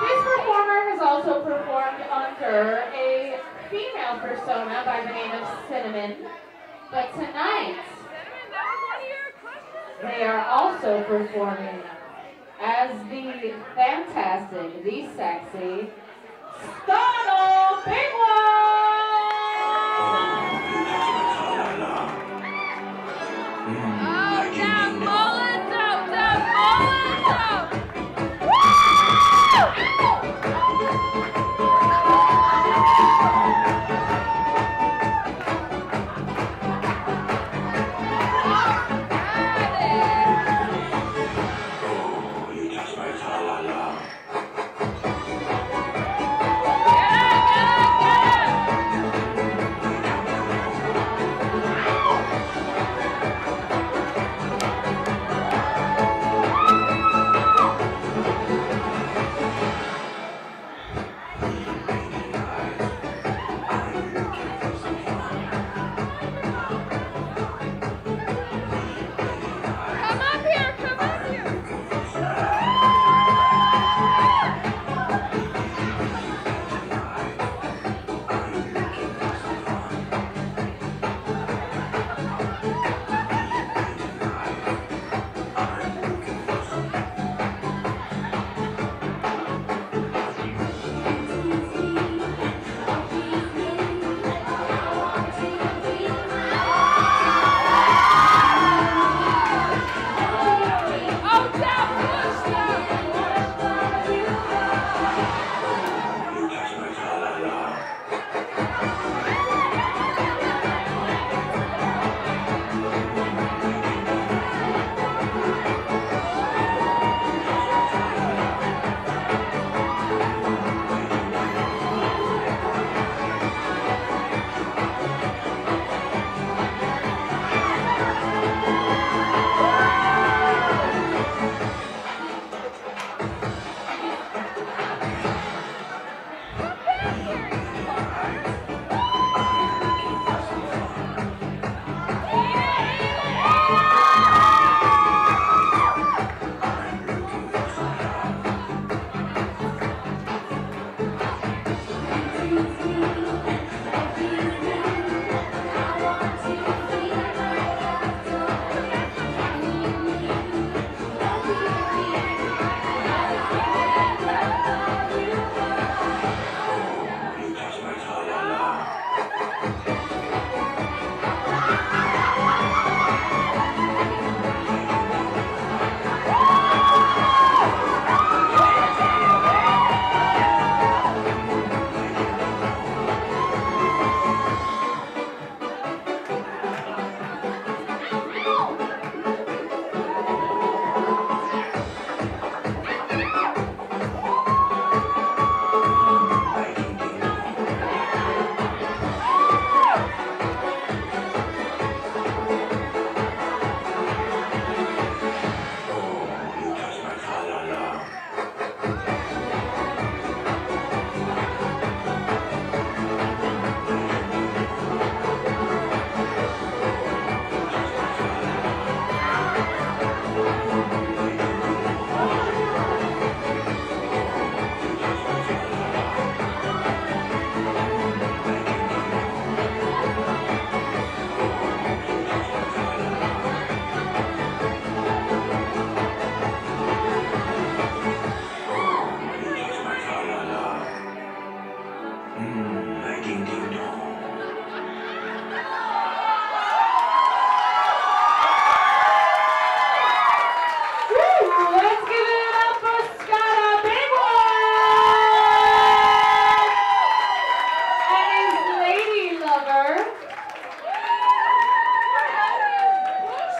This performer has also performed under a female persona by the name of Cinnamon. But tonight, they are also performing as the fantastic, the sexy, Star!